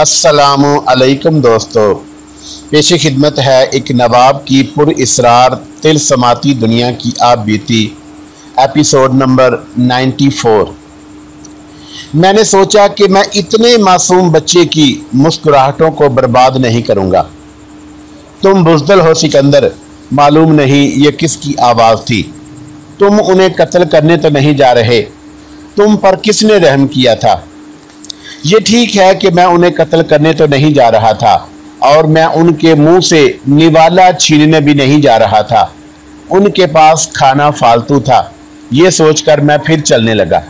السلام علیکم دوستو، پیش خدمت ہے ایک نواب کی پر اسرار تل سماتی دنیا کی آپ بیتی ایپیسوڈ نمبر نائنٹی فور میں نے سوچا کہ میں اتنے معصوم بچے کی مسکراہٹوں کو برباد نہیں کروں گا۔ تم بزدل ہو سکندر، معلوم نہیں یہ کس کی آواز تھی۔ تم انہیں قتل کرنے تو نہیں جا رہے۔ تم پر کس نے رحم کیا تھا؟ یہ ٹھیک ہے کہ میں انہیں قتل کرنے تو نہیں جا رہا تھا اور میں ان کے منہ سے نوالا چھیننے بھی نہیں جا رہا تھا۔ ان کے پاس کھانا فالتو تھا۔ یہ سوچ کر میں پھر چلنے لگا۔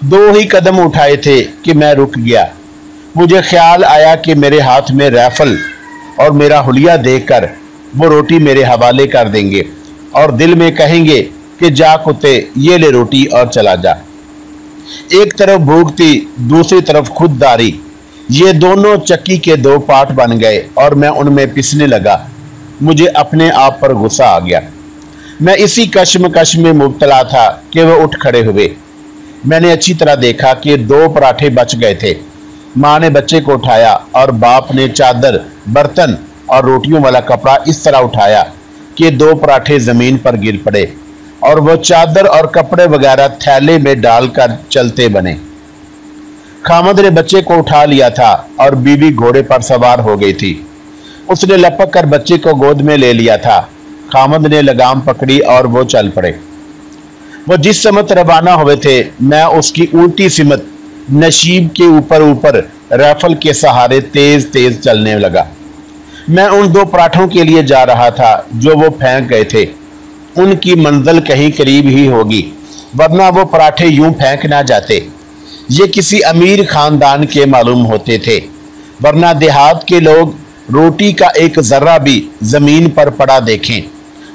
دو ہی قدم اٹھائے تھے کہ میں رک گیا۔ مجھے خیال آیا کہ میرے ہاتھ میں ریفل اور میرا حلیہ دیکھ کر وہ روٹی میرے حوالے کر دیں گے اور دل میں کہیں گے کہ جا کتے، یہ لے روٹی اور چلا جا۔ ایک طرف بھوک تھی دوسری طرف خود داری یہ دونوں چکی کے دو پارٹ بن گئے اور میں ان میں پسنے لگا۔ مجھے اپنے آپ پر غصہ آ گیا۔ میں اسی کشم کش میں مبتلا تھا کہ وہ اٹھ کھڑے ہوئے۔ میں نے اچھی طرح دیکھا کہ دو پراٹھے بچ گئے تھے۔ ماں نے بچے کو اٹھایا اور باپ نے چادر، برتن اور روٹیوں والا کپڑا اس طرح اٹھایا کہ دو پراٹھے زمین پر گر پڑے۔ اور وہ چادر اور کپڑے وغیرہ تھیلے میں ڈال کر چلتے بنے۔ خامد نے بچے کو اٹھا لیا تھا اور بی بی گھوڑے پر سوار ہو گئی تھی۔ اس نے لپک کر بچے کو گود میں لے لیا تھا۔ خامد نے لگام پکڑی اور وہ چل پڑے۔ وہ جس سمت روانہ ہوئے تھے، میں اس کی الٹی سمت، نشیب کے اوپر اوپر ریفل کے سہارے تیز تیز چلنے لگا۔ میں ان دو پراٹھوں کے لیے جا رہا تھا جو وہ پھینک گئے تھے۔ ان کی منزل کہیں قریب ہی ہوگی، ورنہ وہ پراٹھے یوں پھینک نہ جاتے۔ یہ کسی امیر خاندان کے معلوم ہوتے تھے۔ ورنہ دیہات کے لوگ روٹی کا ایک ذرہ بھی زمین پر پڑا دیکھیں،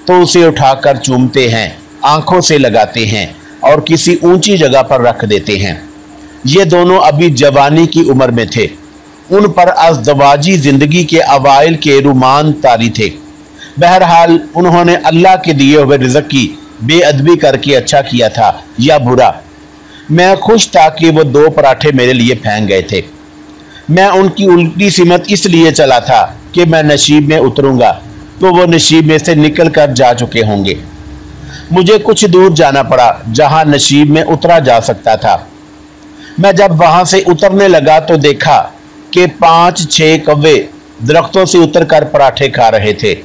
تو اسے اٹھا کر چومتے ہیں، آنکھوں سے لگاتے ہیں اور کسی اونچی جگہ پر رکھ دیتے ہیں۔ یہ دونوں ابھی جوانی کی عمر میں تھے۔ ان پر ازدواجی زندگی کے اوائل کے رومان تاری تھے۔ بہرحال انہوں نے اللہ کے دیے ہوئے رزق کی بے ادبی کر کے اچھا کیا تھا یا برا۔ میں خوش تھا کہ وہ دو پراٹھے میرے لیے پھینک گئے تھے۔ میں ان کی الٹی سمت اس لیے چلا تھا کہ میں نشیب میں اتروں گا تو وہ نشیب میں سے نکل کر جا چکے ہوں گے۔ مجھے کچھ دور جانا پڑا جہاں نشیب میں اترا جا سکتا تھا۔ میں جب وہاں سے اترنے لگا تو دیکھا کہ پانچ چھ کوے درختوں سے اتر کر پراٹھے کھا رہے تھے۔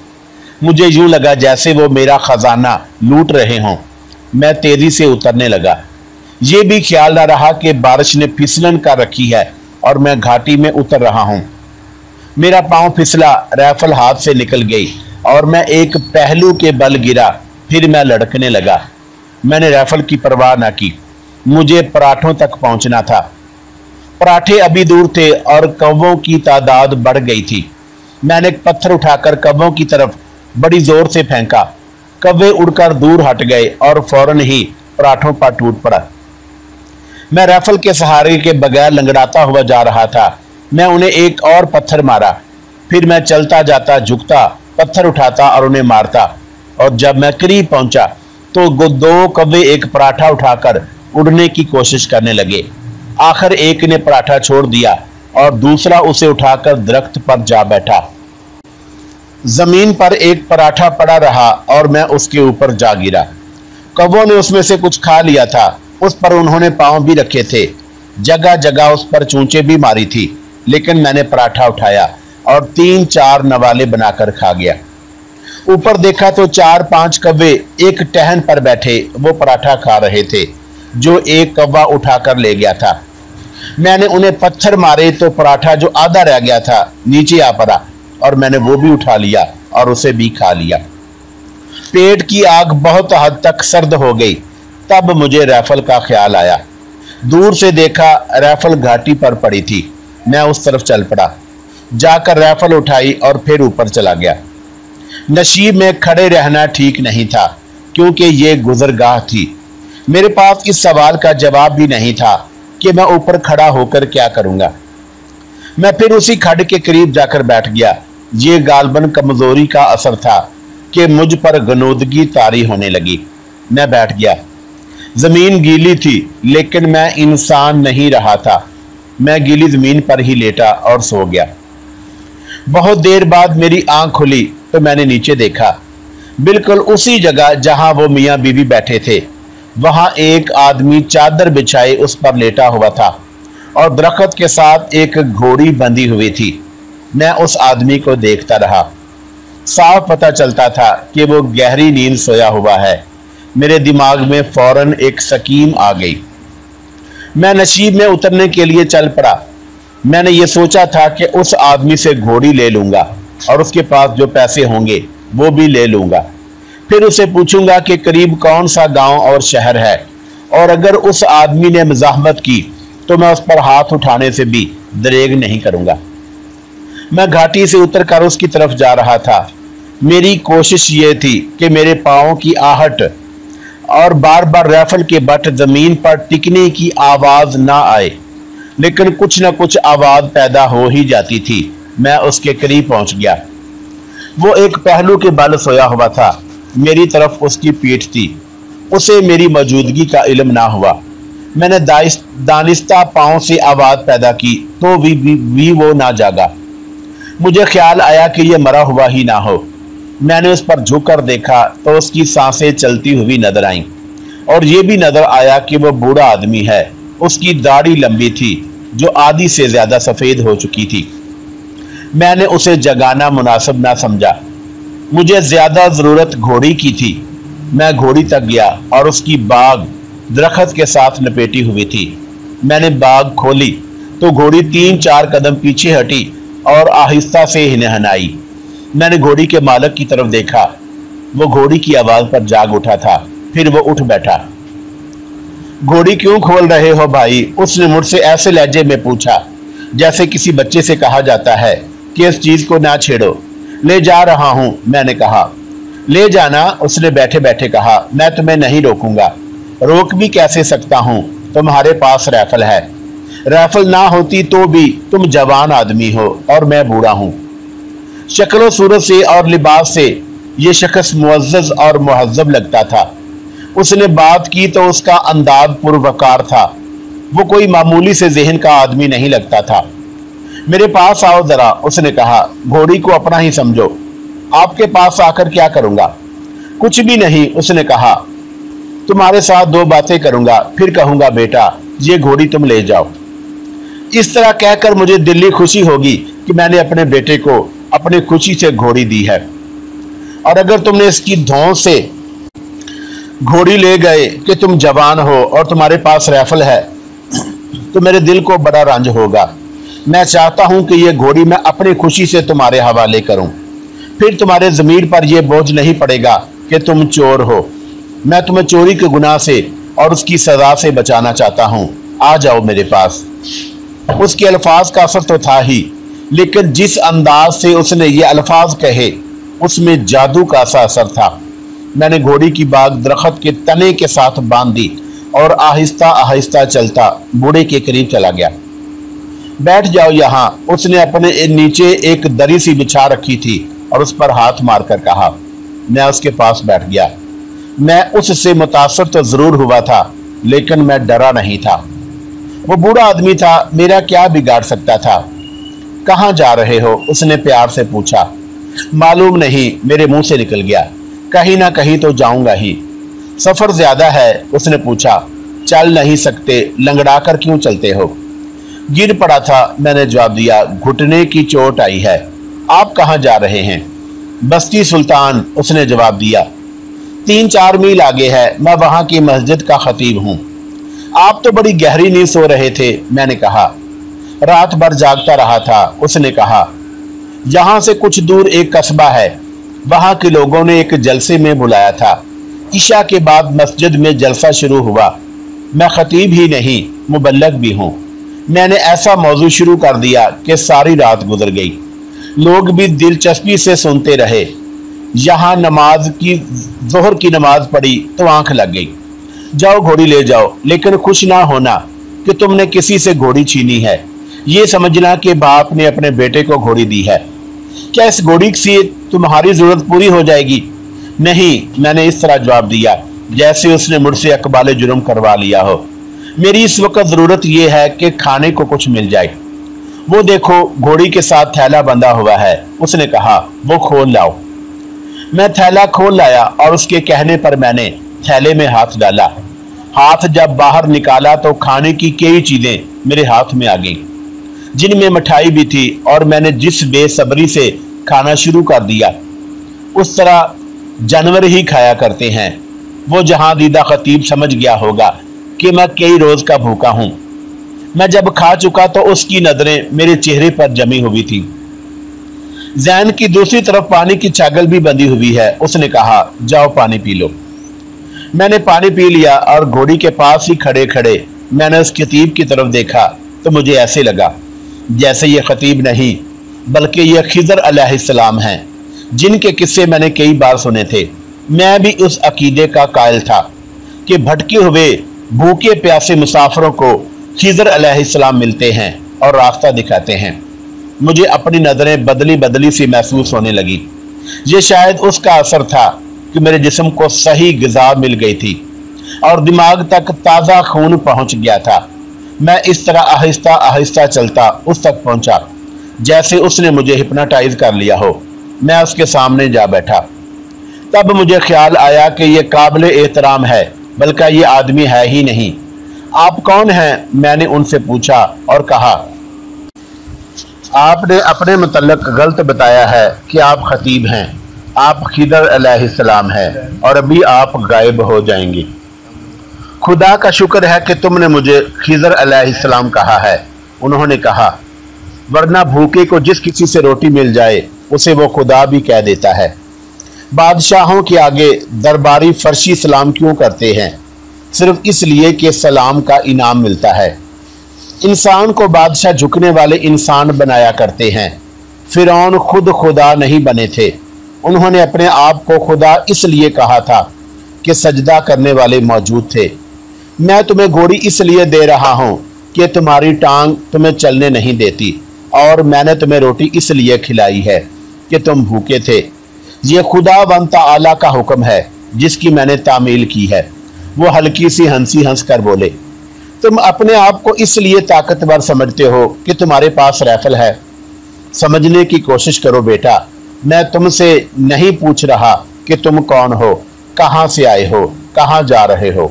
مجھے یوں لگا جیسے وہ میرا خزانہ لوٹ رہے ہوں۔ میں تیزی سے اترنے لگا۔ یہ بھی خیال نہ رہا کہ بارش نے پھسلن کر رکھی ہے اور میں گھاٹی میں اتر رہا ہوں۔ میرا پاؤں پھسلا، ریفل ہاتھ سے نکل گئی اور میں ایک پہلو کے بل گرا۔ پھر میں لڑکنے لگا۔ میں نے ریفل کی پرواہ نہ کی۔ مجھے پراٹھوں تک پہنچنا تھا۔ پراٹھے ابھی دور تھے اور کووں کی تعداد بڑھ گئی تھی۔ میں نے ایک پتھر اٹھا کر کووں کی طرف بڑی زور سے پھینکا کوے اڑ کر دور ہٹ گئے اور فوراً ہی پراٹھوں پر ٹوٹ پڑا میں ریفل کے سہارے کے بغیر لنگڑاتا ہوا جا رہا تھا میں انہیں ایک اور پتھر مارا پھر میں چلتا جاتا جھکتا پتھر اٹھاتا اور انہیں مارتا اور جب میں قریب پہنچا تو دو کوے ایک پراٹھا اٹھا کر اڑنے کی کوشش کرنے لگے آخر ایک نے پراٹھا چھوڑ دیا اور دوسرا اسے اٹھا کر درخت پر جا بیٹھا زمین پر ایک پراٹھا پڑا رہا اور میں اس کے اوپر جا گرا۔ کبوں نے اس میں سے کچھ کھا لیا تھا، اس پر انہوں نے پاؤں بھی رکھے تھے۔ جگہ جگہ اس پر چونچے بھی ماری تھی، لیکن میں نے پراٹھا اٹھایا اور تین چار نوالے بنا کر کھا گیا۔ اوپر دیکھا تو چار پانچ کبے ایک ٹہن پر بیٹھے، وہ پراٹھا کھا رہے تھے، جو ایک کوا اٹھا کر لے گیا تھا۔ میں نے انہیں پتھر مارے تو پراٹھا جو آدھا رہ گیا تھا، نیچے آ پڑا۔ اور میں نے وہ بھی اٹھا لیا اور اسے بھی کھا لیا۔ پیٹ کی آگ بہت حد تک سرد ہو گئی۔ تب مجھے ریفل کا خیال آیا۔ دور سے دیکھا ریفل گھاٹی پر پڑی تھی۔ میں اس طرف چل پڑا۔ جا کر ریفل اٹھائی اور پھر اوپر چلا گیا۔ نشیب میں کھڑے رہنا ٹھیک نہیں تھا، کیونکہ یہ گزرگاہ تھی۔ میرے پاس اس سوال کا جواب بھی نہیں تھا کہ میں اوپر کھڑا ہو کر کیا کروں گا۔ میں پھر اسی کھڑ کے قریب جا کر بیٹھ گیا۔ یہ غالباً کمزوری کا اثر تھا کہ مجھ پر گنودگی تاری ہونے لگی۔ میں بیٹھ گیا۔ زمین گیلی تھی، لیکن میں انسان نہیں رہا تھا۔ میں گیلی زمین پر ہی لیٹا اور سو گیا۔ بہت دیر بعد میری آنکھ کھلی تو میں نے نیچے دیکھا۔ بالکل اسی جگہ جہاں وہ میاں بی بی بیٹھے تھے، وہاں ایک آدمی چادر بچھائے اس پر لیٹا ہوا تھا اور درخت کے ساتھ ایک گھوڑی بندھی ہوئی تھی۔ میں اس آدمی کو دیکھتا رہا۔ صاف پتہ چلتا تھا کہ وہ گہری نیند سویا ہوا ہے۔ میرے دماغ میں فوراً ایک سکیم آ گئی۔ میں نشیب میں اترنے کے لیے چل پڑا۔ میں نے یہ سوچا تھا کہ اس آدمی سے گھوڑی لے لوں گا اور اس کے پاس جو پیسے ہوں گے وہ بھی لے لوں گا۔ پھر اسے پوچھوں گا کہ قریب کون سا گاؤں اور شہر ہے۔ اور اگر اس آدمی نے مزاحمت کی تو میں اس پر ہاتھ اٹھانے سے بھی دریگ نہیں کروں گا۔ میں گھاٹی سے اتر کر اس کی طرف جا رہا تھا۔ میری کوشش یہ تھی کہ میرے پاؤں کی آہٹ اور بار بار ریفل کے بٹ زمین پر ٹکنے کی آواز نہ آئے، لیکن کچھ نہ کچھ آواز پیدا ہو ہی جاتی تھی۔ میں اس کے قریب پہنچ گیا۔ وہ ایک پہلو کے بل سویا ہوا تھا۔ میری طرف اس کی پیٹھ تھی۔ اسے میری موجودگی کا علم نہ ہوا۔ میں نے دانستہ پاؤں سے آواز پیدا کی تو بھی وہ نہ جاگا۔ مجھے خیال آیا کہ یہ مرا ہوا ہی نہ ہو۔ میں نے اس پر جھک کر دیکھا تو اس کی سانسیں چلتی ہوئی نظر آئیں۔ اور یہ بھی نظر آیا کہ وہ بوڑھا آدمی ہے۔ اس کی داڑھی لمبی تھی، جو آدھی سے زیادہ سفید ہو چکی تھی۔ میں نے اسے جگانا مناسب نہ سمجھا۔ مجھے زیادہ ضرورت گھوڑی کی تھی۔ میں گھوڑی تک گیا اور اس کی باغ درخت کے ساتھ لپیٹی ہوئی تھی۔ میں نے باغ کھولی تو گھوڑی تین چار قدم پیچھے ہٹی اور آہستہ سے ہنہنائی میں نے گھوڑی کے مالک کی طرف دیکھا۔ وہ گھوڑی کی آواز پر جاگ اٹھا تھا۔ پھر وہ اٹھ بیٹھا۔ گھوڑی کیوں کھول رہے ہو بھائی؟ اس نے مجھ سے ایسے لہجے میں پوچھا، جیسے کسی بچے سے کہا جاتا ہے کہ اس چیز کو نہ چھیڑو۔ لے جا رہا ہوں، میں نے کہا۔ لے جانا، اس نے بیٹھے بیٹھے کہا، میں تمہیں نہیں روکوں گا۔ روک بھی کیسے سکتا ہوں؟ تمہارے پاس ریفل ہے۔ ریفل نہ ہوتی تو بھی تم جوان آدمی ہو اور میں بوڑھا ہوں۔ شکل و صورت سے اور لباس سے یہ شخص معزز اور مہذب لگتا تھا۔ اس نے بات کی تو اس کا انداز پروکار تھا۔ وہ کوئی معمولی سے ذہن کا آدمی نہیں لگتا تھا۔ میرے پاس آؤ ذرا، اس نے کہا، گھوڑی کو اپنا ہی سمجھو۔ آپ کے پاس آ کر کیا کروں گا؟ کچھ بھی نہیں، اس نے کہا۔ تمہارے ساتھ دو باتیں کروں گا، پھر کہوں گا، بیٹا، یہ گھوڑی تم لے جاؤ۔ اس طرح کہہ کر مجھے دلی خوشی ہوگی کہ میں نے اپنے بیٹے کو اپنی خوشی سے گھوڑی دی ہے۔ اور اگر تم نے اس کی دھون سے گھوڑی لے گئے کہ تم جوان ہو اور تمہارے پاس ریفل ہے، تو میرے دل کو بڑا رنج ہوگا۔ میں چاہتا ہوں کہ یہ گھوڑی میں اپنی خوشی سے تمہارے حوالے کروں۔ پھر تمہارے ضمیر پر یہ بوجھ نہیں پڑے گا کہ تم چور ہو۔ میں تمہیں چوری کے گناہ سے اور اس کی سزا سے بچانا چاہتا ہوں۔ آ جاؤ میرے پاس۔ اس کے الفاظ کا اثر تو تھا ہی، لیکن جس انداز سے اس نے یہ الفاظ کہے، اس میں جادو کا سا اثر تھا۔ میں نے گھوڑی کی باغ درخت کے تنے کے ساتھ باندھ دی اور آہستہ آہستہ چلتا بوڑھے کے قریب چلا گیا۔ بیٹھ جاؤ یہاں۔ اس نے اپنے نیچے ایک دری سی بچھا رکھی تھی اور اس پر ہاتھ مار کر کہا، میں اس کے پاس بیٹھ گیا۔ میں اس سے متاثر تو ضرور ہوا تھا، لیکن میں ڈرا نہیں تھا۔ وہ بوڑھا آدمی تھا، میرا کیا بگاڑ سکتا تھا؟ کہاں جا رہے ہو؟ اس نے پیار سے پوچھا۔ معلوم نہیں، میرے منہ سے نکل گیا۔ کہیں نہ کہیں تو جاؤں گا ہی۔ سفر زیادہ ہے، اس نے پوچھا۔ چل نہیں سکتے، لنگڑا کر کیوں چلتے ہو؟ گر پڑا تھا، میں نے جواب دیا۔ گھٹنے کی چوٹ آئی ہے۔ آپ کہاں جا رہے ہیں؟ بستی سلطان، اس نے جواب دیا۔ تین چار میل آگے ہے، میں وہاں کی مسجد کا خطیب ہوں۔ آپ تو بڑی گہری نیند سو رہے تھے، میں نے کہا۔ رات بھر جاگتا رہا تھا، اس نے کہا۔ یہاں سے کچھ دور ایک قصبہ ہے، وہاں کے لوگوں نے ایک جلسے میں بلایا تھا۔ عشاء کے بعد مسجد میں جلسہ شروع ہوا۔ میں خطیب ہی نہیں، مبلغ بھی ہوں۔ میں نے ایسا موضوع شروع کر دیا کہ ساری رات گزر گئی۔ لوگ بھی دلچسپی سے سنتے رہے۔ یہاں نماز کی، ظہر کی نماز پڑھی تو آنکھ لگ گئی۔ جاؤ گھوڑی لے جاؤ، لیکن خوش نہ ہونا کہ تم نے کسی سے گھوڑی چھینی ہے۔ یہ سمجھنا کہ باپ نے اپنے بیٹے کو گھوڑی دی ہے۔ کیا اس گھوڑی سے تمہاری ضرورت پوری ہو جائے گی؟ نہیں، میں نے اس طرح جواب دیا، جیسے اس نے مجھ سے اقبال جرم کروا لیا ہو۔ میری اس وقت ضرورت یہ ہے کہ کھانے کو کچھ مل جائے۔ وہ دیکھو، گھوڑی کے ساتھ تھیلا بندھا ہوا ہے۔ اس نے کہا، وہ کھول لاؤ۔ میں تھیلا کھول لایا اور اس کے کہنے پر میں نے تھیلے میں ہاتھ ڈالا۔ ہاتھ جب باہر نکالا تو کھانے کی کئی چیزیں میرے ہاتھ میں آ گئیں۔ جن میں مٹھائی بھی تھی اور میں نے جس بے صبری سے کھانا شروع کر دیا، اس طرح جانور ہی کھایا کرتے ہیں۔ وہ جہاں دیدہ خطیب سمجھ گیا ہوگا کہ میں کئی روز کا بھوکا ہوں۔ میں جب کھا چکا تو اس کی نظریں میرے چہرے پر جمی ہوئی تھی زین کی دوسری طرف پانی کی چاگل بھی بندی ہوئی ہے۔ اس نے کہا، جاؤ پانی پی لو۔ میں نے پانی پی لیا اور گھوڑی کے پاس ہی کھڑے کھڑے میں نے اس خطیب کی طرف دیکھا تو مجھے ایسے لگا جیسے یہ خطیب نہیں، بلکہ یہ خضر علیہ السلام ہیں، جن کے قصے میں نے کئی بار سنے تھے۔ میں بھی اس عقیدے کا قائل تھا کہ بھٹکے ہوئے بھوکے پیاسے مسافروں کو خضر علیہ السلام ملتے ہیں اور راستہ دکھاتے ہیں۔ مجھے اپنی نظریں بدلی بدلی سی محسوس ہونے لگی۔ یہ شاید اس کا اثر تھا کہ میرے جسم کو صحیح غذا مل گئی تھی اور دماغ تک تازہ خون پہنچ گیا تھا۔ میں اس طرح آہستہ آہستہ چلتا اس تک پہنچا جیسے اس نے مجھے ہپناٹائز کر لیا ہو۔ میں اس کے سامنے جا بیٹھا۔ تب مجھے خیال آیا کہ یہ قابل احترام ہے، بلکہ یہ آدمی ہے ہی نہیں۔ آپ کون ہیں؟ میں نے ان سے پوچھا اور کہا، آپ نے اپنے متعلق غلط بتایا ہے کہ آپ خطیب ہیں۔ آپ خضر علیہ السلام ہیں اور ابھی آپ غائب ہو جائیں گے خدا کا شکر ہے کہ تم نے مجھے خضر علیہ السلام کہا ہے۔ انہوں نے کہا، ورنہ بھوکے کو جس کسی سے روٹی مل جائے، اسے وہ خدا بھی کہہ دیتا ہے۔ بادشاہوں کے آگے درباری فرشی سلام کیوں کرتے ہیں؟ صرف اس لیے کہ سلام کا انعام ملتا ہے۔ انسان کو بادشاہ جھکنے والے انسان بنایا کرتے ہیں۔ فرعون خود خدا نہیں بنے تھے۔ انہوں نے اپنے آپ کو خدا اس لیے کہا تھا کہ سجدہ کرنے والے موجود تھے۔ میں تمہیں گوڑی اس لیے دے رہا ہوں کہ تمہاری ٹانگ تمہیں چلنے نہیں دیتی اور میں نے تمہیں روٹی اس لیے کھلائی ہے کہ تم بھوکے تھے۔ یہ خدا ون تعالی کا حکم ہے جس کی میں نے تعمیل کی ہے۔ وہ ہلکی سی ہنسی ہنس کر بولے، تم اپنے آپ کو اس لیے طاقتور سمجھتے ہو کہ تمہارے پاس ریفل ہے۔ سمجھنے کی کوشش کرو بیٹا میں تم سے نہیں پوچھ رہا کہ تم کون ہو، کہاں سے آئے ہو، کہاں جا رہے ہو۔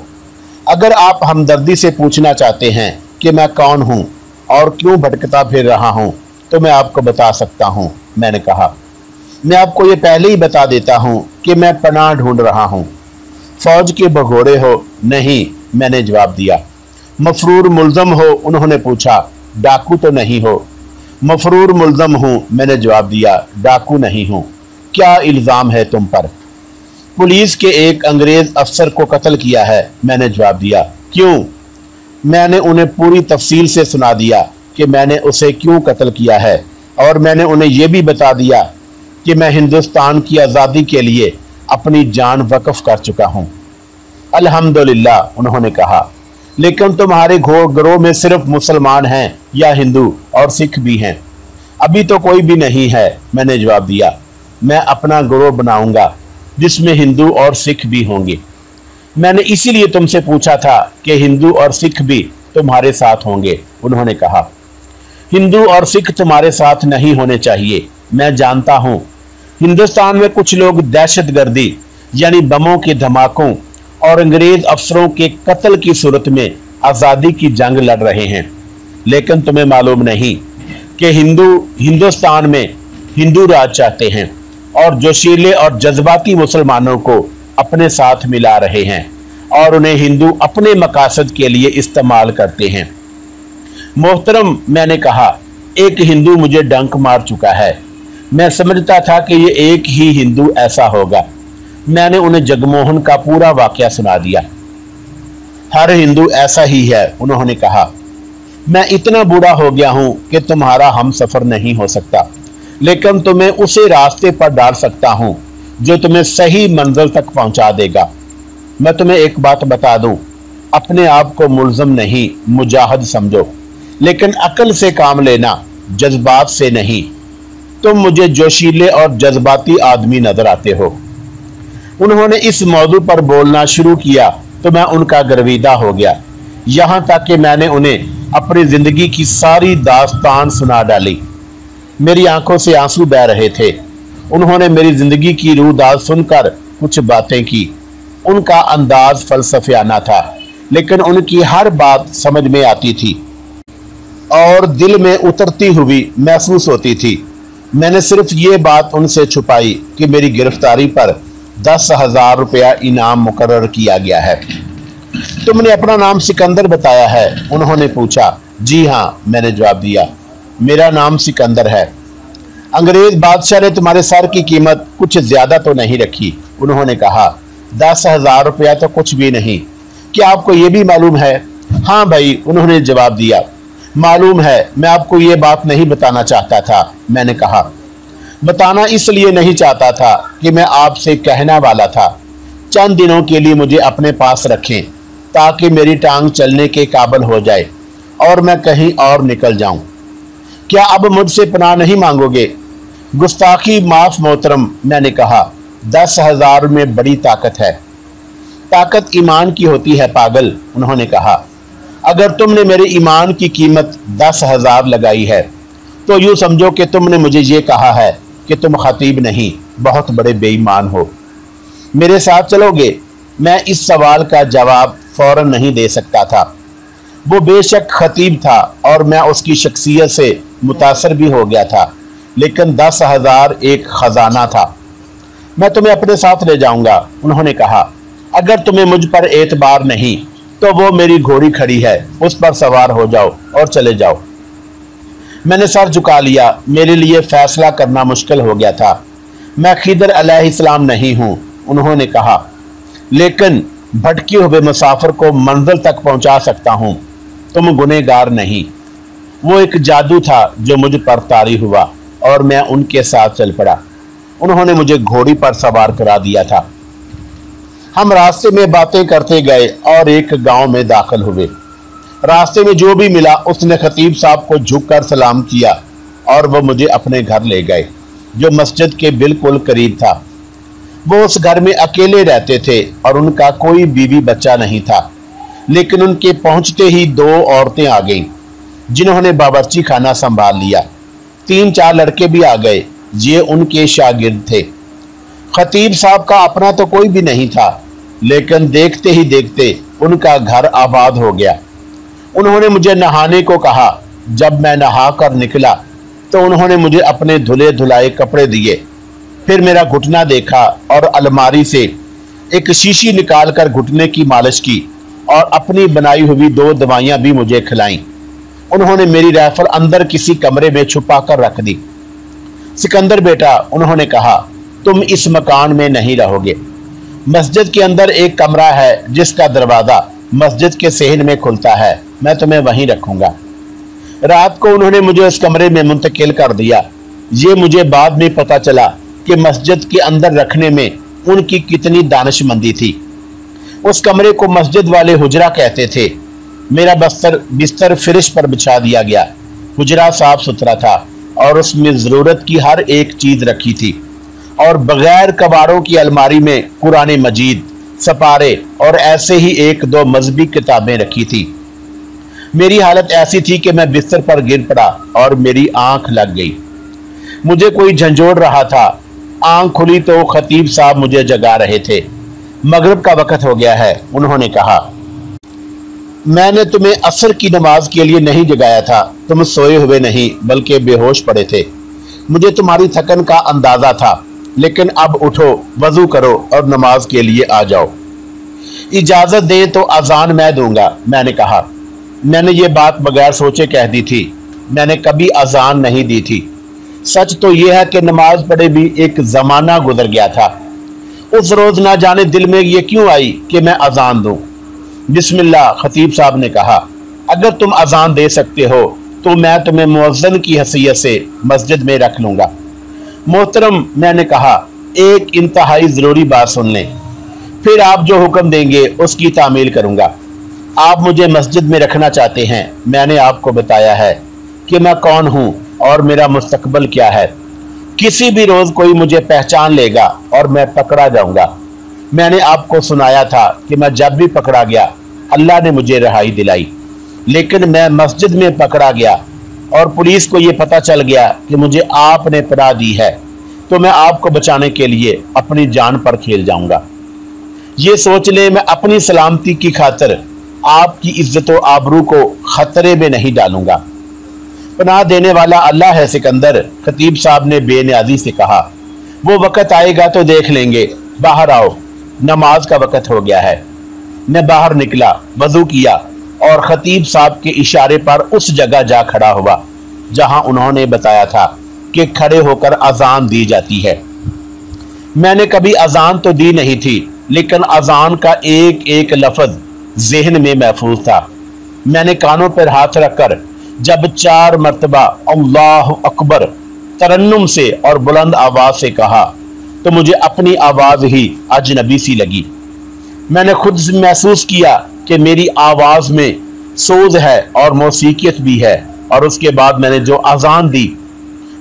اگر آپ ہمدردی سے پوچھنا چاہتے ہیں کہ میں کون ہوں اور کیوں بھٹکتا پھر رہا ہوں، تو میں آپ کو بتا سکتا ہوں، میں نے کہا۔ میں آپ کو یہ پہلے ہی بتا دیتا ہوں کہ میں پناہ ڈھونڈ رہا ہوں۔ فوج کے بگوڑے ہو، نہیں، میں نے جواب دیا۔ مفرور ملزم ہو، انہوں نے پوچھا، ڈاکو تو نہیں ہو مفرور ملزم ہوں، میں نے جواب دیا، ڈاکو نہیں ہوں۔ کیا الزام ہے تم پر؟ پولیس کے ایک انگریز افسر کو قتل کیا ہے، میں نے جواب دیا۔ کیوں؟ میں نے انہیں پوری تفصیل سے سنا دیا کہ میں نے اسے کیوں قتل کیا ہے، اور میں نے انہیں یہ بھی بتا دیا کہ میں ہندوستان کی آزادی کے لیے اپنی جان وقف کر چکا ہوں۔ الحمدللہ، انہوں نے کہا۔ لیکن تمہارے گروہ میں صرف مسلمان ہیں یا ہندو اور سکھ بھی ہیں۔ ابھی تو کوئی بھی نہیں ہے، میں نے جواب دیا۔ میں اپنا گروہ بناؤں گا جس میں ہندو اور سکھ بھی ہوں گے۔ میں نے اسی لیے تم سے پوچھا تھا کہ ہندو اور سکھ بھی تمہارے ساتھ ہوں گے، انہوں نے کہا۔ ہندو اور سکھ تمہارے ساتھ نہیں ہونے چاہیے، میں جانتا ہوں۔ ہندوستان میں کچھ لوگ دہشت گردی یعنی بموں کے دھماکوں اور انگریز افسروں کے قتل کی صورت میں آزادی کی جنگ لڑ رہے ہیں۔ لیکن تمہیں معلوم نہیں کہ ہندو ہندوستان میں ہندو راج چاہتے ہیں اور جوشیلے اور جذباتی مسلمانوں کو اپنے ساتھ ملا رہے ہیں اور انہیں ہندو اپنے مقاصد کے لیے استعمال کرتے ہیں۔ محترم، میں نے کہا، ایک ہندو مجھے ڈنک مار چکا ہے۔ میں سمجھتا تھا کہ یہ ایک ہی ہندو ایسا ہوگا۔ میں نے انہیں جگموہن کا پورا واقعہ سنا دیا۔ ہر ہندو ایسا ہی ہے، انہوں نے کہا، میں اتنا بوڑھا ہو گیا ہوں کہ تمہارا ہم سفر نہیں ہو سکتا، لیکن تمہیں اسے راستے پر ڈال سکتا ہوں جو تمہیں صحیح منزل تک پہنچا دے گا۔ میں تمہیں ایک بات بتا دوں، اپنے آپ کو ملزم نہیں، مجاہد سمجھو، لیکن عقل سے کام لینا، جذبات سے نہیں۔ تم مجھے جوشیلے اور جذباتی آدمی نظر آتے ہو۔ انہوں نے اس موضوع پر بولنا شروع کیا تو میں ان کا گرویدہ ہو گیا۔ یہاں تک کہ میں نے انہیں اپنی زندگی کی ساری داستان سنا ڈالی۔ میری آنکھوں سے آنسو بہ رہے تھے۔ انہوں نے میری زندگی کی روح داز سن کر کچھ باتیں کی۔ ان کا انداز فلسفیانہ تھا، لیکن ان کی ہر بات سمجھ میں آتی تھی۔ اور دل میں اترتی ہوئی محسوس ہوتی تھی۔ میں نے صرف یہ بات ان سے چھپائی کہ میری گرفتاری پر دس ہزار روپیہ انعام مقرر کیا گیا ہے۔ تم نے اپنا نام سکندر بتایا ہے، انہوں نے پوچھا جی ہاں میں نے جواب دیا۔ میرا نام سکندر ہے۔ انگریز بادشاہ نے تمہارے سر کی قیمت کچھ زیادہ تو نہیں رکھی۔ انہوں نے کہا، دس ہزار روپیہ تو کچھ بھی نہیں۔ کیا آپ کو یہ بھی معلوم ہے؟ ہاں بھائی، انہوں نے جواب دیا۔ معلوم ہے، میں آپ کو یہ بات نہیں بتانا چاہتا تھا۔ میں نے کہا بتانا اس لیے نہیں چاہتا تھا کہ میں آپ سے کہنا والا تھا۔ چند دنوں کے لیے مجھے اپنے پاس رکھیں تاکہ میری ٹانگ چلنے کے قابل ہو جائے اور میں کہیں اور نکل جاؤں۔ کیا اب مجھ سے پناہ نہیں مانگو گے؟ گستاخی معاف محترم، میں نے کہا، دس ہزار میں بڑی طاقت ہے۔ طاقت ایمان کی ہوتی ہے، پاگل، انہوں نے کہا۔ اگر تم نے میرے ایمان کی قیمت دس ہزار لگائی ہے، تو یوں سمجھو کہ تم نے مجھے یہ کہا ہے۔ کہ تم خطیب نہیں، بہت بڑے بے ایمان ہو۔ میرے ساتھ چلو گے، میں اس سوال کا جواب فوراً نہیں دے سکتا تھا۔ وہ بے شک خطیب تھا اور میں اس کی شخصیت سے متاثر بھی ہو گیا تھا، لیکن دس ہزار ایک خزانہ تھا۔ میں تمہیں اپنے ساتھ لے جاؤں گا، انہوں نے کہا۔ اگر تمہیں مجھ پر اعتبار نہیں، تو وہ میری گھوڑی کھڑی ہے، اس پر سوار ہو جاؤ اور چلے جاؤ۔ میں نے سر جھکا لیا۔ میرے لیے فیصلہ کرنا مشکل ہو گیا تھا۔ میں خیدر علیہ السلام نہیں ہوں، انہوں نے کہا۔ لیکن بھٹکی ہوئے مسافر کو منزل تک پہنچا سکتا ہوں۔ تم گنہ گار نہیں۔ وہ ایک جادو تھا جو مجھ پر تاری ہوا اور میں ان کے ساتھ چل پڑا۔ انہوں نے مجھے گھوڑی پر سوار کرا دیا تھا۔ ہم راستے میں باتیں کرتے گئے اور ایک گاؤں میں داخل ہوئے۔ راستے میں جو بھی ملا، اس نے خطیب صاحب کو جھک کر سلام کیا اور وہ مجھے اپنے گھر لے گئے، جو مسجد کے بالکل قریب تھا۔ وہ اس گھر میں اکیلے رہتے تھے اور ان کا کوئی بیوی بچہ نہیں تھا، لیکن ان کے پہنچتے ہی دو عورتیں آ گئیں، جنہوں نے باورچی خانہ سنبھال لیا۔ تین چار لڑکے بھی آ گئے، یہ ان کے شاگرد تھے۔ خطیب صاحب کا اپنا تو کوئی بھی نہیں تھا، لیکن دیکھتے ہی دیکھتے ان کا گھر آباد ہو گیا۔ انہوں نے مجھے نہانے کو کہا۔ جب میں نہا کر نکلا تو انہوں نے مجھے اپنے دھلے دھلائے کپڑے دیے۔ پھر میرا گھٹنا دیکھا اور الماری سے ایک شیشی نکال کر گھٹنے کی مالش کی اور اپنی بنائی ہوئی دو دوائیاں بھی مجھے کھلائیں۔ انہوں نے میری رائفل اندر کسی کمرے میں چھپا کر رکھ دی۔ سکندر بیٹا، انہوں نے کہا، تم اس مکان میں نہیں رہو گے۔ مسجد کے اندر ایک کمرہ ہے جس کا دروازہ مسجد کے سہن میں کھلتا ہے۔ میں تمہیں وہیں رکھوں گا۔ رات کو انہوں نے مجھے اس کمرے میں منتقل کر دیا۔ یہ مجھے بعد میں پتا چلا کہ مسجد کے اندر رکھنے میں ان کی کتنی دانش مندی تھی۔ اس کمرے کو مسجد والے حجرہ کہتے تھے۔ میرا بستر بستر فرش پر بچھا دیا گیا۔ حجرہ صاف ستھرا تھا اور اس میں ضرورت کی ہر ایک چیز رکھی تھی۔ اور بغیر کباڑوں کی الماری میں قرآن مجید، سپارے اور ایسے ہی ایک دو مذہبی کتابیں رکھی تھی میری حالت ایسی تھی کہ میں بستر پر گر پڑا اور میری آنکھ لگ گئی۔ مجھے کوئی جھنجھوڑ رہا تھا۔ آنکھ کھلی تو خطیب صاحب مجھے جگا رہے تھے۔ مغرب کا وقت ہو گیا ہے، انہوں نے کہا، میں نے تمہیں عصر کی نماز کے لیے نہیں جگایا تھا، تم سوئے ہوئے نہیں، بلکہ بے ہوش پڑے تھے۔ مجھے تمہاری تھکن کا اندازہ تھا، لیکن اب اٹھو، وضو کرو اور نماز کے لیے آ جاؤ۔ اجازت دیں تو اذان میں دوں گا، میں نے کہا۔ میں نے یہ بات بغیر سوچے کہہ دی تھی۔ میں نے کبھی اذان نہیں دی تھی۔ سچ تو یہ ہے کہ نماز پڑھے بھی ایک زمانہ گزر گیا تھا۔ اس روز نہ جانے دل میں یہ کیوں آئی کہ میں اذان دوں؟ بسم اللہ، خطیب صاحب نے کہا، اگر تم اذان دے سکتے ہو، تو میں تمہیں مؤذن کی حیثیت سے مسجد میں رکھ لوں گا۔ محترم، میں نے کہا، ایک انتہائی ضروری بات سن لیں۔ پھر آپ جو حکم دیں گے، اس کی تعمیل کروں گا۔ آپ مجھے مسجد میں رکھنا چاہتے ہیں۔ میں نے آپ کو بتایا ہے کہ میں کون ہوں اور میرا مستقبل کیا ہے۔ کسی بھی روز کوئی مجھے پہچان لے گا اور میں پکڑا جاؤں گا۔ میں نے آپ کو سنایا تھا کہ میں جب بھی پکڑا گیا، اللہ نے مجھے رہائی دلائی۔ لیکن میں مسجد میں پکڑا گیا اور پولیس کو یہ پتہ چل گیا کہ مجھے آپ نے پناہ دی ہے۔ تو میں آپ کو بچانے کے لیے اپنی جان پر کھیل جاؤں گا۔ یہ سوچ لیں میں اپنی سلامتی کی خاطر آپ کی عزت و آبرو کو خطرے میں نہیں ڈالوں گا۔ پناہ دینے والا اللہ ہے سکندر، خطیب صاحب نے بے نیازی سے کہا۔ وہ وقت آئے گا تو دیکھ لیں گے۔ باہر آؤ، نماز کا وقت ہو گیا ہے۔ میں باہر نکلا، وضو کیا اور خطیب صاحب کے اشارے پر اس جگہ جا کھڑا ہوا، جہاں انہوں نے بتایا تھا کہ کھڑے ہو کر اذان دی جاتی ہے۔ میں نے کبھی اذان تو دی نہیں تھی، لیکن اذان کا ایک ایک لفظ ذہن میں محفوظ تھا۔ میں نے کانوں پر ہاتھ رکھ کر جب چار مرتبہ اللہ اکبر ترنم سے اور بلند آواز سے کہا تو مجھے اپنی آواز ہی اجنبی سی لگی۔ میں نے خود محسوس کیا کہ میری آواز میں سوز ہے اور موسیقیت بھی ہے اور اس کے بعد میں نے جو اذان دی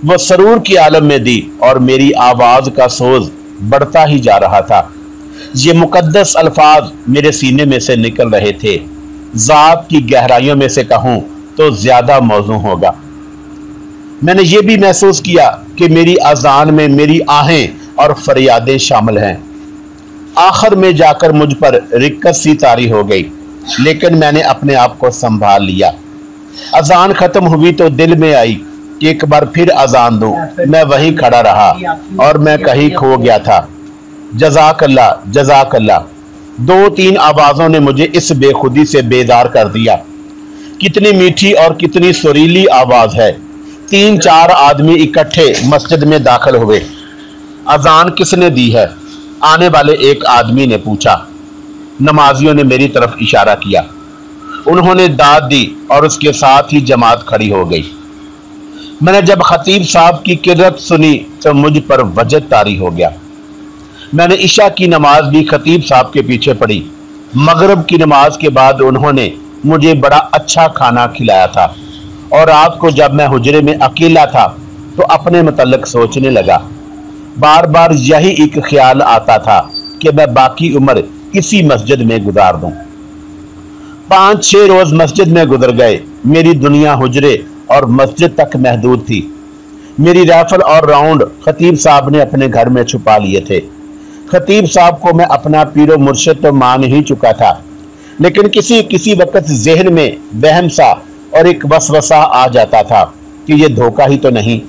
وہ سرور کی عالم میں دی اور میری آواز کا سوز بڑھتا ہی جا رہا تھا۔ یہ مقدس الفاظ میرے سینے میں سے نکل رہے تھے۔ ذات کی گہرائیوں میں سے کہوں تو زیادہ موضوع ہوگا۔ میں نے یہ بھی محسوس کیا کہ میری اذان میں میری آہیں اور فریادیں شامل ہیں۔ آخر میں جا کر مجھ پر رکت سی تاری ہو گئی، لیکن میں نے اپنے آپ کو سنبھال لیا۔ اذان ختم ہوئی تو دل میں آئی کہ ایک بار پھر اذان دوں۔ میں وہیں کھڑا رہا اور میں کہیں کھو گیا تھا۔ جزاک اللہ جزاک اللہ دو تین آوازوں نے مجھے اس بے خودی سے بیدار کر دیا۔ کتنی میٹھی اور کتنی سریلی آواز ہے۔ تین چار آدمی اکٹھے مسجد میں داخل ہوئے۔ اذان کس نے دی ہے؟ آنے والے ایک آدمی نے پوچھا۔ نمازیوں نے میری طرف اشارہ کیا۔ انہوں نے داد دی اور اس کے ساتھ ہی جماعت کھڑی ہو گئی۔ میں نے جب خطیب صاحب کی کرت سنی تو مجھ پر وجد تاری ہو گیا۔ میں نے عشاء کی نماز بھی خطیب صاحب کے پیچھے پڑھی۔ مغرب کی نماز کے بعد انہوں نے مجھے بڑا اچھا کھانا کھلایا تھا۔ اور رات کو جب میں حجرے میں اکیلا تھا تو اپنے متعلق سوچنے لگا۔ بار بار یہی ایک خیال آتا تھا کہ میں باقی عمر اسی مسجد میں گزار دوں۔ پانچ چھ روز مسجد میں گزر گئے۔ میری دنیا حجرے اور مسجد تک محدود تھی۔ میری ریفل اور راؤنڈ خطیب صاحب نے اپنے گھر میں چھپا لیے تھے۔ خطیب صاحب کو میں اپنا پیر و مرشد تو مان ہی چکا تھا۔ لیکن کسی کسی وقت ذہن میں بہم سا اور ایک وسوسہ آ جاتا تھا کہ یہ دھوکہ ہی تو نہیں۔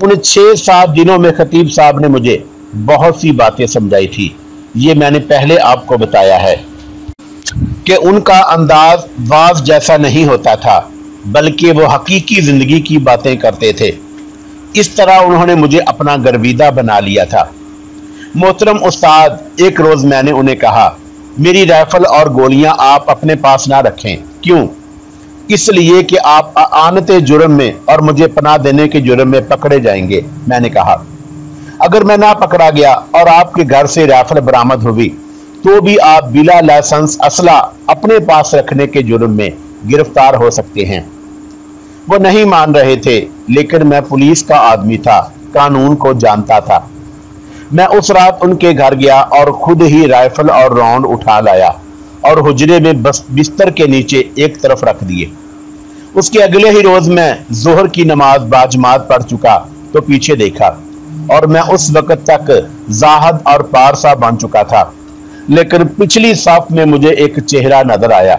ان چھ سات دنوں میں خطیب صاحب نے مجھے بہت سی باتیں سمجھائی تھی۔ یہ میں نے پہلے آپ کو بتایا ہے کہ ان کا انداز واز جیسا نہیں ہوتا تھا، بلکہ وہ حقیقی زندگی کی باتیں کرتے تھے۔ اس طرح انہوں نے مجھے اپنا گرویدہ بنا لیا تھا۔ محترم استاد، ایک روز میں نے انہیں کہا، میری رائفل اور گولیاں آپ اپنے پاس نہ رکھیں۔ کیوں؟ اس لیے کہ آپ آنت جرم میں اور مجھے پناہ دینے کے جرم میں پکڑے جائیں گے، میں نے کہا۔ اگر میں نہ پکڑا گیا اور آپ کے گھر سے رائفل برآمد ہوئی، تو بھی آپ بلا لائسنس اسلحہ اپنے پاس رکھنے کے جرم میں گرفتار ہو سکتے ہیں۔ وہ نہیں مان رہے تھے، لیکن میں پولیس کا آدمی تھا، قانون کو جانتا تھا۔ میں اس رات ان کے گھر گیا اور خود ہی رائفل اور راؤنڈ اٹھا لایا اور حجرے میں بستر کے نیچے ایک طرف رکھ دیے۔ اس کے اگلے ہی روز میں زہر کی نماز باجمات پڑھ چکا تو پیچھے دیکھا اور میں اس وقت تک زاہد اور پارسا بن چکا تھا۔ لیکن پچھلی صف میں مجھے ایک چہرہ نظر آیا،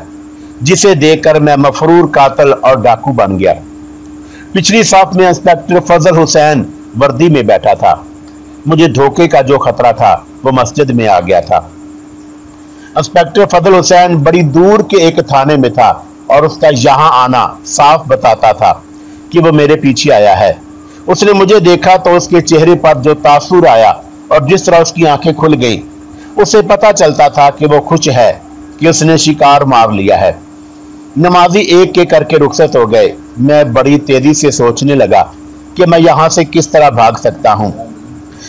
جسے دیکھ کر میں مفرور قاتل اور ڈاکو بن گیا۔ پچھلی صف میں انسپیکٹر فضل حسین وردی میں بیٹھا تھا۔ مجھے دھوکے کا جو خطرہ تھا وہ مسجد میں آ گیا تھا۔ انسپیکٹر فضل حسین بڑی دور کے ایک تھانے میں تھا اور اس کا یہاں آنا صاف بتاتا تھا کہ وہ میرے پیچھے آیا ہے۔ اس نے مجھے دیکھا تو اس کے چہرے پر جو تاثر آیا اور جس طرح اس کی آنکھیں کھل گئیں، اسے پتا چلتا تھا کہ وہ خوش ہے کہ اس نے شکار مار لیا ہے۔ نمازی ایک ایک کر کے رخصت ہو گئے۔ میں بڑی تیزی سے سوچنے لگا کہ میں یہاں سے کس طرح بھاگ سکتا ہوں۔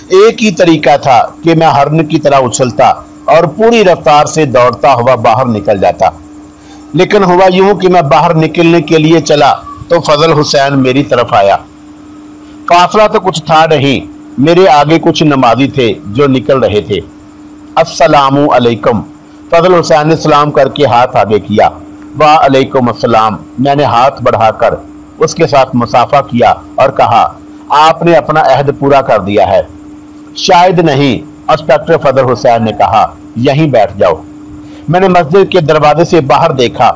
ایک ہی طریقہ تھا کہ میں ہرن کی طرح اچھلتا اور پوری رفتار سے دوڑتا ہوا باہر نکل جاتا۔ لیکن ہوا یوں کہ میں باہر نکلنے کے لیے چلا تو فضل حسین میری طرف آیا۔ قافلہ تو کچھ تھا نہیں، میرے آگے کچھ نمازی تھے جو نکل رہے تھے۔ السلام علیکم۔ فضل حسین نے سلام کر کے ہاتھ آگے کیا۔ وعلیکم السلام۔ میں نے ہاتھ بڑھا کر اس کے ساتھ مسافہ کیا اور کہا، آپ نے اپنا عہد پورا کر دیا ہے۔ شاید نہیں انسپیکٹر فضل حسین نے کہا، یہیں بیٹھ جاؤ۔ میں نے مسجد کے دروازے سے باہر دیکھا۔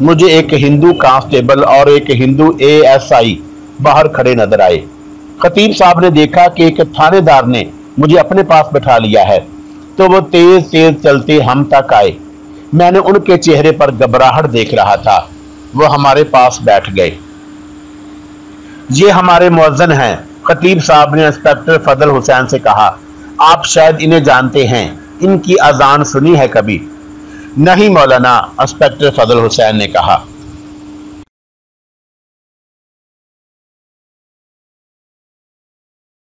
مجھے ایک ہندو کانسٹیبل اور ایک ہندو اے ایس آئی باہر کھڑے نظر آئے۔ خطیب صاحب نے دیکھا کہ ایک تھانے دار نے مجھے اپنے پاس بٹھا لیا ہے۔ تو وہ تیز تیز چلتے ہم تک آئے۔ میں نے ان کے چہرے پر گبراہٹ دیکھ رہا تھا۔ وہ ہمارے پاس بیٹھ گئے۔ یہ ہمارے موزن ہیں۔ خطیب صاحب نے انسپیکٹر فضل حسین سے کہا، آپ شاید انہیں جانتے ہیں، ان کی اذان سنی ہے کبھی؟ نہیں مولانا، انسپیکٹر فضل حسین نے کہا۔